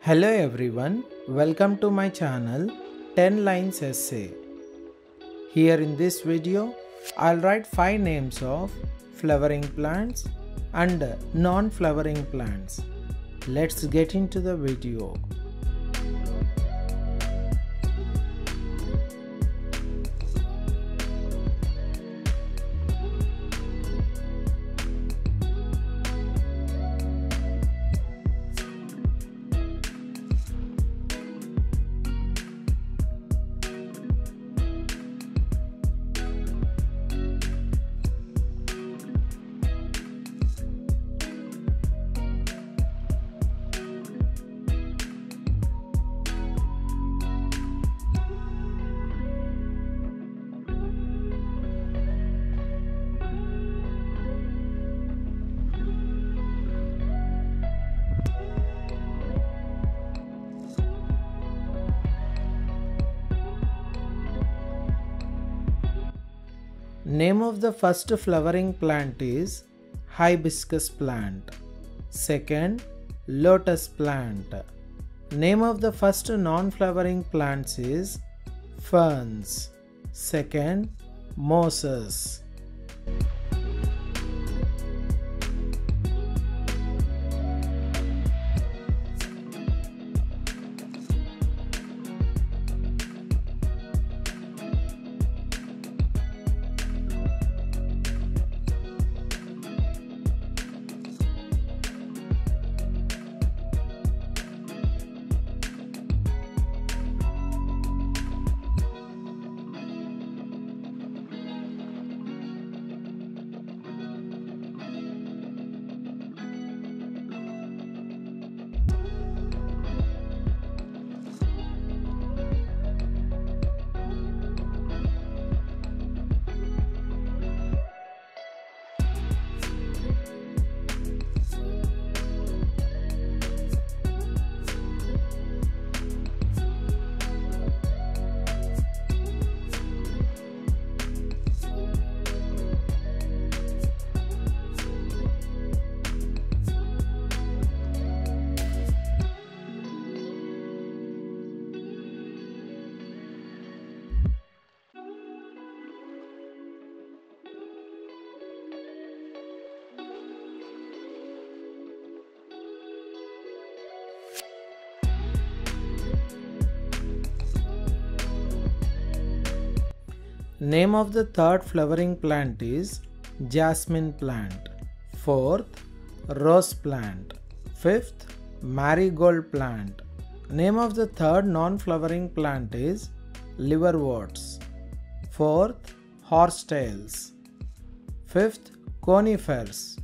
Hello everyone, welcome to my channel 10 lines essay. Here in this video, I'll write 5 names of flowering plants and non-flowering plants. Let's get into the video. Name of the first flowering plant is hibiscus plant. Second, lotus plant. Name of the first non-flowering plants is ferns. Second, mosses. Name of the third flowering plant is jasmine plant. Fourth, rose plant. Fifth, marigold plant. Name of the third non-flowering plant is liverworts. Fourth, horsetails. Fifth, conifers.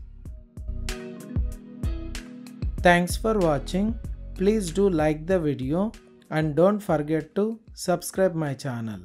Thanks for watching. Please do like the video and don't forget to subscribe my channel.